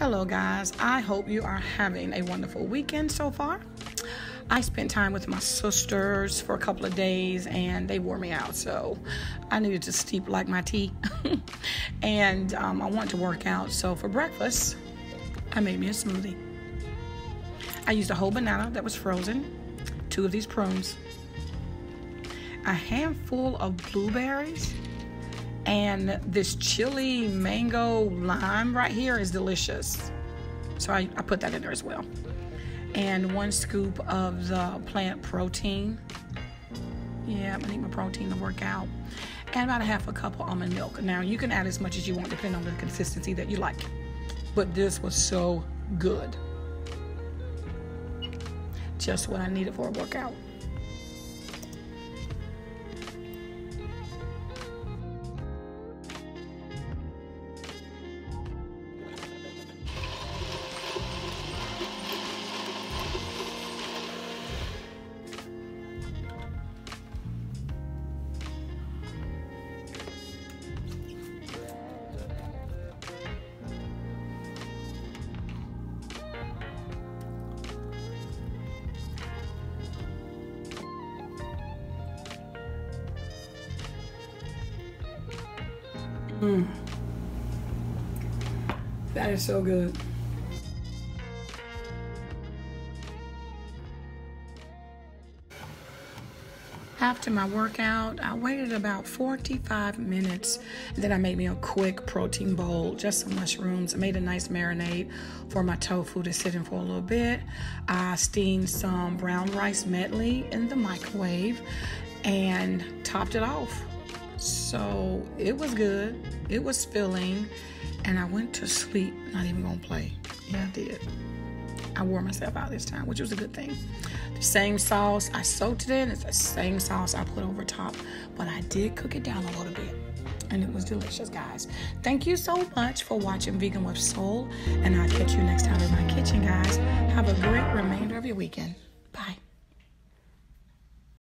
Hello, guys. I hope you are having a wonderful weekend so far. I spent time with my sisters for a couple of days and they wore me out, so I needed to steep like my tea. and um, I wanted to work out, so for breakfast, I made me a smoothie. I used a whole banana that was frozen, two of these prunes, a handful of blueberries and this chili mango lime right here is delicious. So I, I put that in there as well. And one scoop of the plant protein. Yeah, I need my protein to work out. And about a half a cup of almond milk. Now you can add as much as you want depending on the consistency that you like. But this was so good. Just what I needed for a workout. Mm. That is so good. After my workout, I waited about 45 minutes. Then I made me a quick protein bowl, just some mushrooms. I made a nice marinade for my tofu to sit in for a little bit. I steamed some brown rice medley in the microwave and topped it off so it was good. It was filling. And I went to sleep, not even gonna play. Yeah, I did. I wore myself out this time, which was a good thing. The same sauce, I soaked it in. It's the same sauce I put over top, but I did cook it down a little bit. And it was delicious, guys. Thank you so much for watching Vegan with Soul. And I'll catch you next time in my kitchen, guys. Have a great remainder of your weekend.